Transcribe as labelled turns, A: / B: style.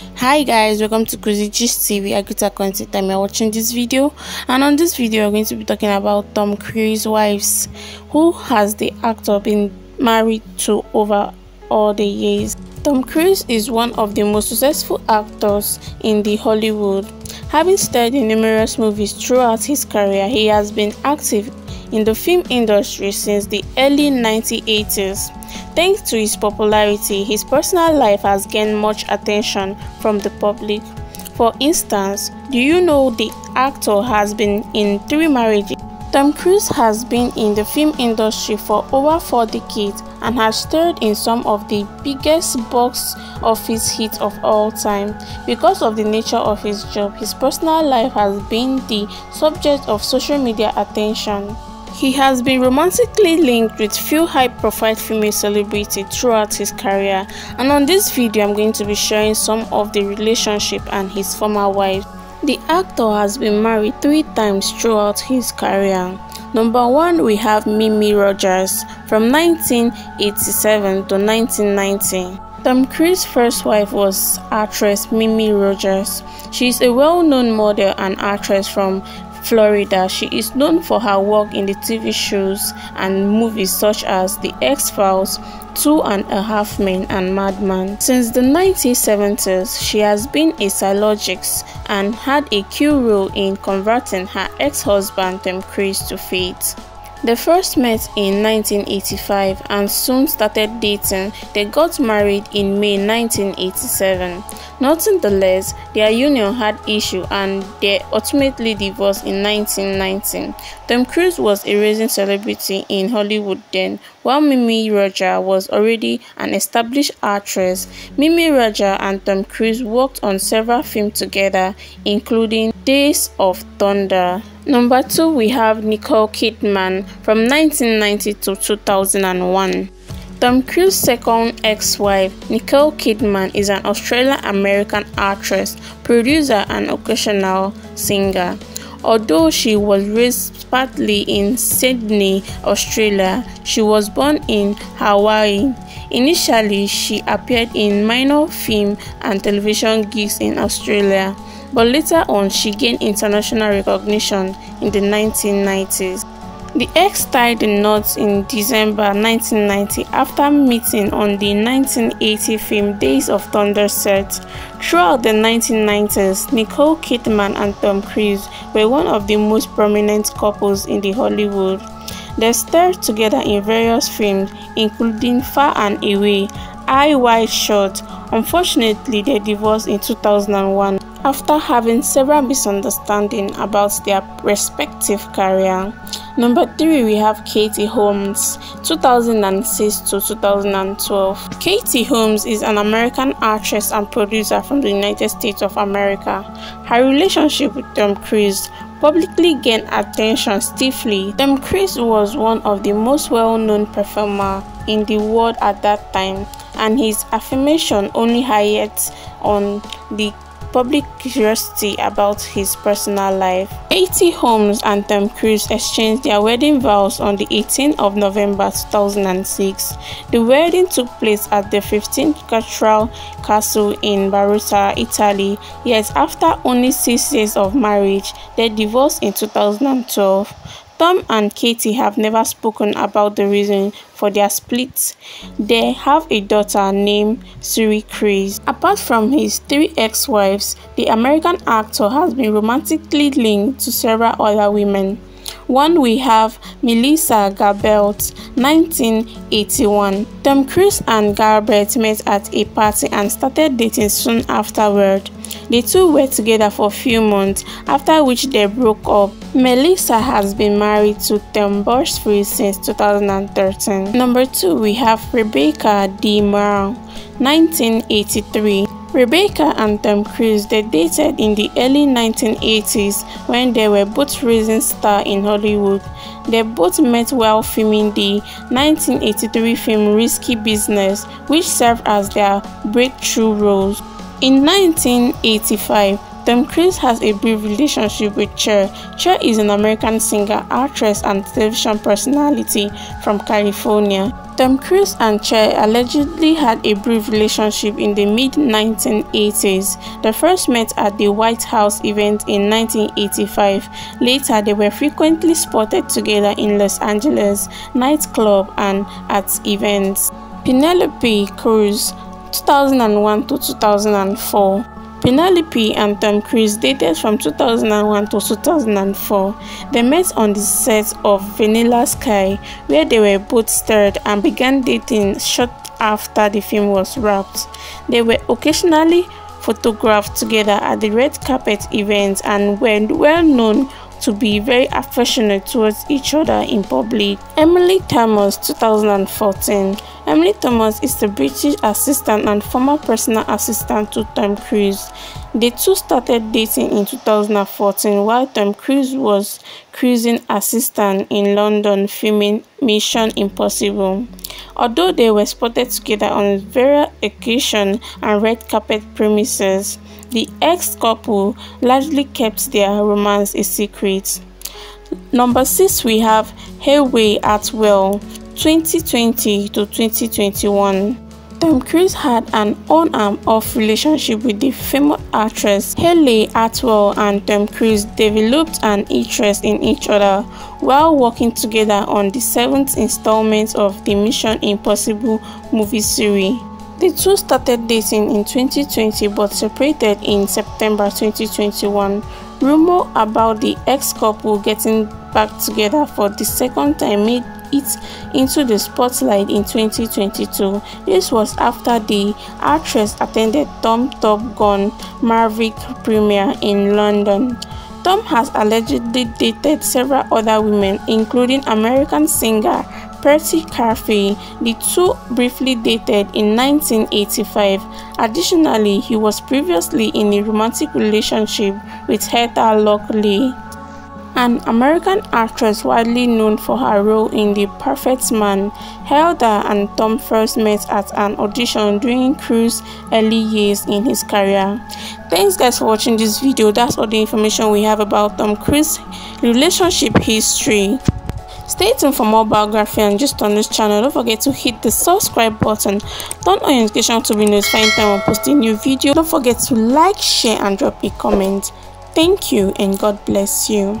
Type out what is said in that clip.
A: hi guys welcome to Cozy Gist tv agrita content time. You're watching this video and on this video we're going to be talking about tom cruise wives. Who has the actor been married to over all the years? Tom cruise is one of the most successful actors in the hollywood. Having starred in numerous movies throughout his career he has been active in the film industry since the early 1980s Thanks to his popularity, his personal life has gained much attention from the public. For instance, do you know the actor has been in three marriages? Tom Cruise has been in the film industry for over four decades and has starred in some of the biggest box office hits of all time. Because of the nature of his job, his personal life has been the subject of social media attention. He has been romantically linked with few high-profile female celebrities throughout his career and on this video I'm going to be sharing some of the relationship and his former wife. The actor has been married three times throughout his career. Number 1 we have Mimi Rogers from 1987 to 1990. Tom Cruise's first wife was actress Mimi Rogers. She is a well-known model and actress from Florida, she is known for her work in the TV shows and movies such as The X-Files, Two and a Half Men and Mad Men. Since the 1970s, she has been a psychologist and had a key role in converting her ex-husband Tom Cruise to faith. They first met in 1985 and soon started dating. They got married in May 1987. Nonetheless, their union had issues and they ultimately divorced in 1990. Tom Cruise was a rising celebrity in Hollywood then, while Mimi Roger was already an established actress. Mimi Roger and Tom Cruise worked on several films together, including Days of Thunder. Number 2 we have Nicole Kidman from 1990 to 2001. Tom Cruise's second ex-wife, Nicole Kidman, is an Australian-American actress, producer and occasional singer. Although she was raised partly in Sydney, Australia, she was born in Hawaii. Initially, she appeared in minor film and television gigs in Australia but later on she gained international recognition in the 1990s. The ex tied the knot in December 1990 after meeting on the 1980 film Days of Thunder set. Throughout the 1990s, Nicole Kidman and Tom Cruise were one of the most prominent couples in the Hollywood. They starred together in various films, including Far and Away, Eye Wide Shut. Unfortunately, they divorced in 2001 after having several misunderstandings about their respective career. Number 3 we have Katie Holmes 2006 to 2012. Katie Holmes is an American actress and producer from the United States of America. Her relationship with Tom Cruise publicly gained attention stiffly. Tom Cruise was one of the most well-known performers in the world at that time and his affirmation only highlights on the public curiosity about his personal life. Katie Holmes and Tom Cruise exchanged their wedding vows on the 18th of November 2006. The wedding took place at the 15th Cathedral Castle in Baruta, Italy, yet after only six years of marriage, they divorced in 2012. Tom and Katie have never spoken about the reason for their split. They have a daughter named Suri Cruise. Apart from his three ex-wives, the American actor has been romantically linked to several other women. One we have Melissa Gilbert, 1981. Tom Cruise and Gilbert met at a party and started dating soon afterward. The two were together for a few months, after which they broke up. Melissa has been married to Tom Busfield since 2013. Number 2 we have Rebecca De Mornay, 1983. Rebecca and Tom Cruise they dated in the early 1980s when they were both rising stars in Hollywood. They both met while filming the 1983 film Risky Business, which served as their breakthrough roles. In 1985, Tom Cruise has a brief relationship with Cher. Cher is an American singer, actress, and television personality from California. Tom Cruise and Cher allegedly had a brief relationship in the mid-1980s. They first met at the White House event in 1985. Later, they were frequently spotted together in Los Angeles nightclub and at events. Penelope Cruz 2001 to 2004 Penelope and Tom Cruise dated from 2001 to 2004. They met on the set of Vanilla Sky, where they were both starred and began dating short after the film was wrapped. They were occasionally photographed together at the red carpet events and were well known to be very affectionate towards each other in public. Emily Thomas 2014 Emily Thomas is the British assistant and former personal assistant to Tom Cruise. The two started dating in 2014 while Tom Cruise was cruising assistant in London filming Mission Impossible. Although they were spotted together on various occasions and red carpet premises, the ex-couple largely kept their romance a secret. Number 6 we have Hayley Atwell 2020 to 2021. Tom Cruise had an on and off relationship with the famous actress Hayley Atwell and Tom Cruise developed an interest in each other while working together on the seventh installment of the Mission Impossible movie series. The two started dating in 2020 but separated in September 2021. Rumor about the ex-couple getting back together for the second time made it into the spotlight in 2022. This was after the actress attended Tom Top Gun Maverick premiere in London. Tom has allegedly dated several other women, including American singer Percy Caffrey. The two briefly dated in 1985. Additionally, he was previously in a romantic relationship with Heather Locklear an American actress widely known for her role in The Perfect Man, Heather and Tom first met at an audition during Cruise's early years in his career. Thanks guys for watching this video. That's all the information we have about Tom Cruise's relationship history. Stay tuned for more biography and just on this channel. Don't forget to hit the subscribe button, turn on your notification to be notified time I post a new video. Don't forget to like, share and drop a comment. Thank you and God bless you.